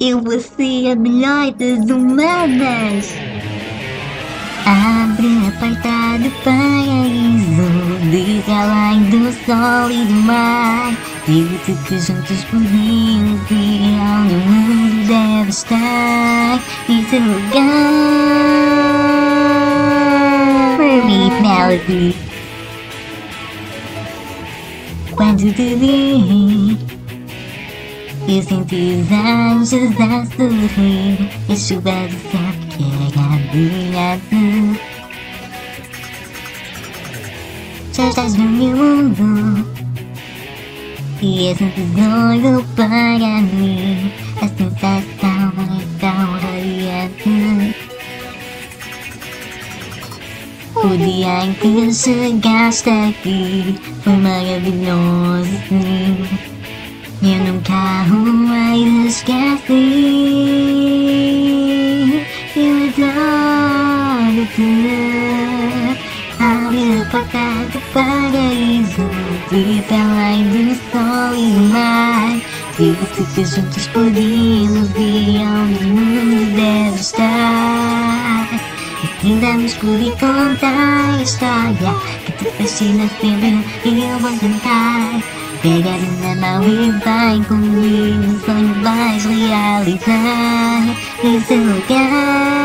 Eu vou ser a melhor das humanas. Abre do paraíso De além do sol e do mar Digo-te que juntos podemos ir onde o mundo deve estar. Nesse lugar Mermaid Melody. Quando te vi Eu senti os anjos a sorrir E chuva do céu que era brilhante Já estás no meu mundo E és um tesouro para mim A sensação é tão radiante O dia em que chegaste aqui Foi maravilhoso eu nunca o hei esquecer. Eu adoro-te Abre a porta do paraíso Vi além do sol e do mar. Digo-te juntos podíamos ir onde o mundo deve estar E que vamos poder contar a história Que te fascina sempre e eu vou tentar Pegar na mão e vai comigo, sonho vais realizar nesse lugar.